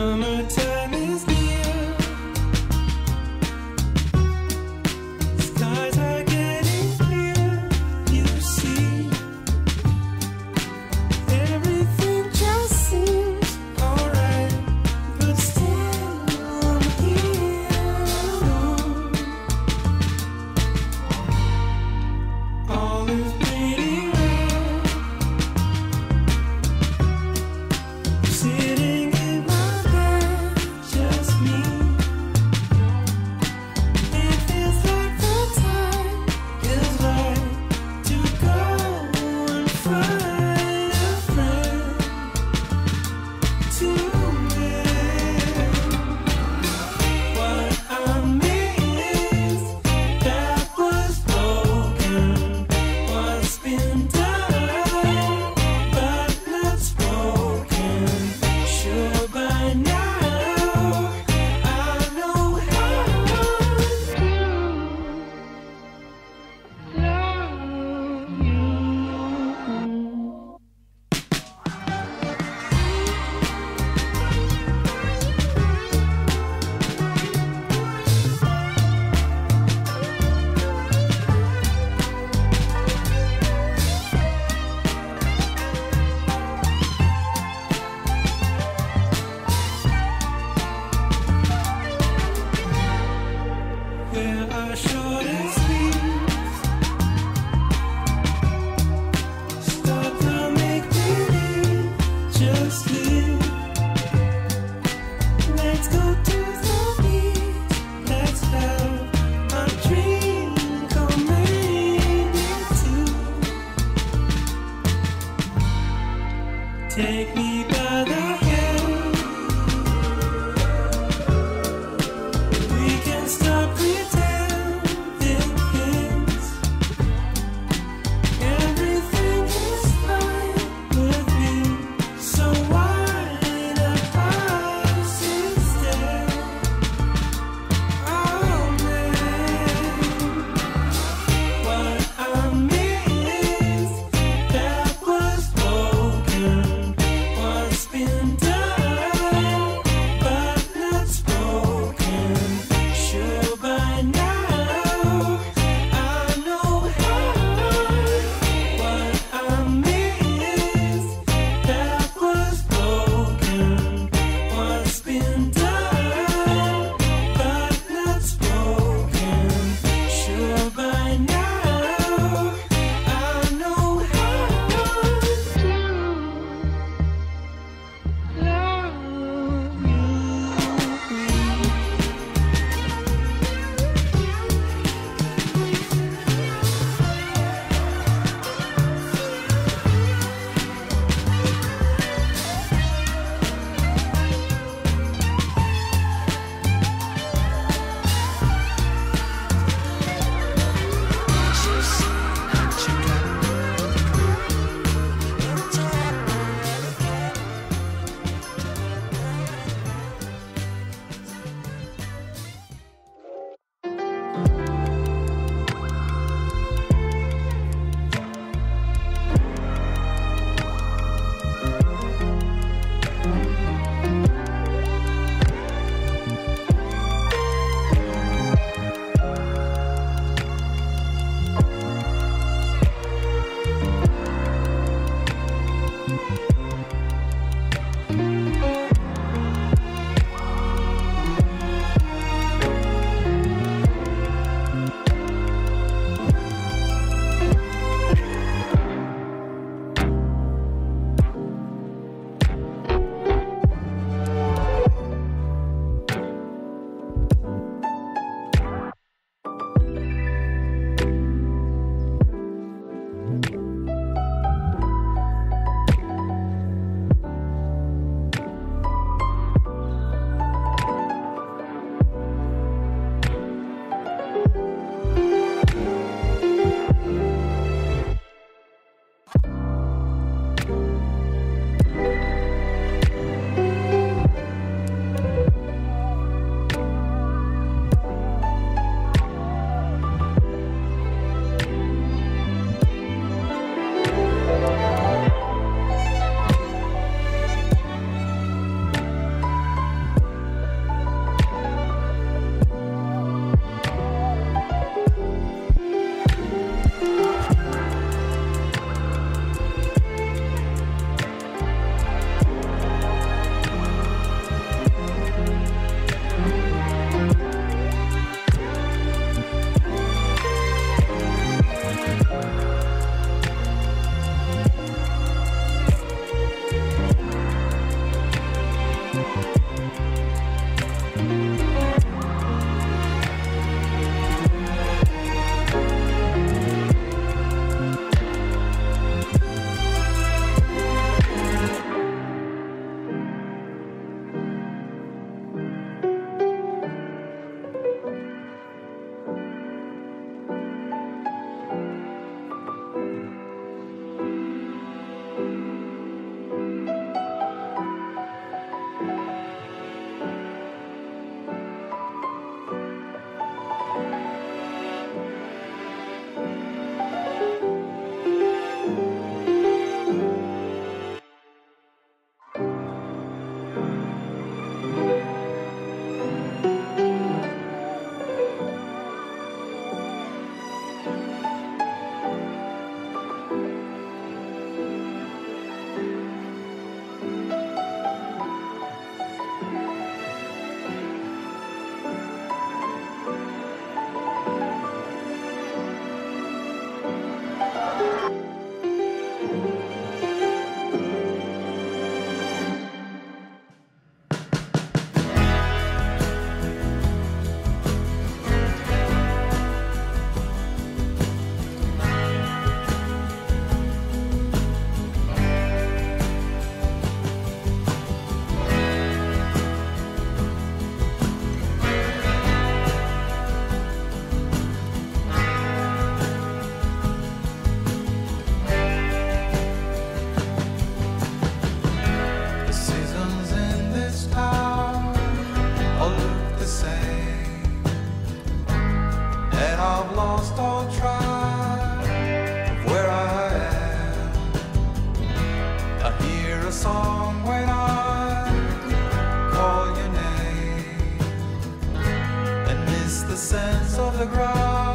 summer and I've lost all track of where I am. I hear a song when I call your name, and miss the sense of the ground.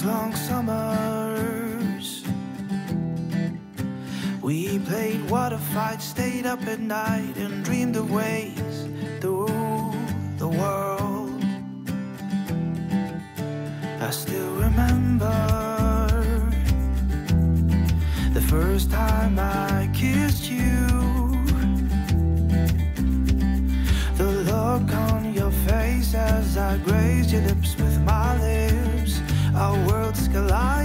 those long summers. We played water fights, stayed up at night, and dreamed of ways through the world. I still remember the first time I kissed you. The look on your face as I grazed your lips with worlds